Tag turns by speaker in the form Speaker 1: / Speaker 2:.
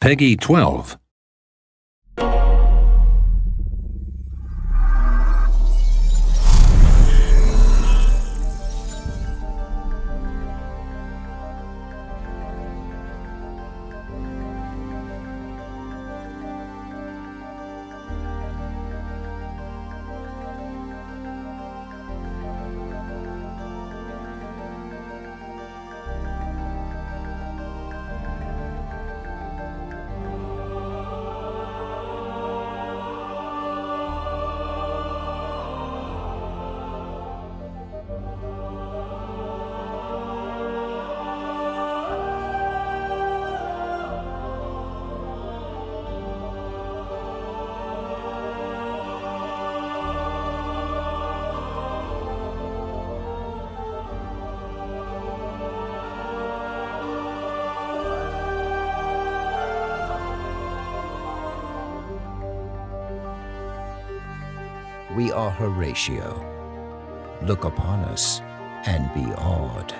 Speaker 1: Peggy 12.
Speaker 2: We are Horatio. Look upon us and be awed.